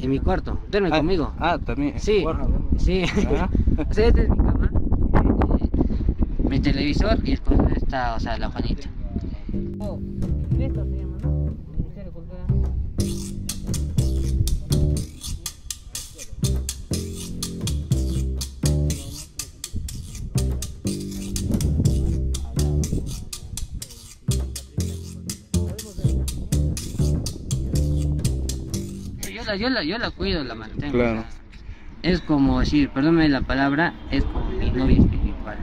En mi cuarto. Duerme Ah, conmigo. Ah, también. Sí, sí. Ah. o sea, esta es mi cama, eh, mi televisor y después está, o sea, la Juanita. Oh, Yo la, yo la, yo la cuido, la mantengo. Claro. Es como decir, perdóname la palabra, es como mi novia espiritual.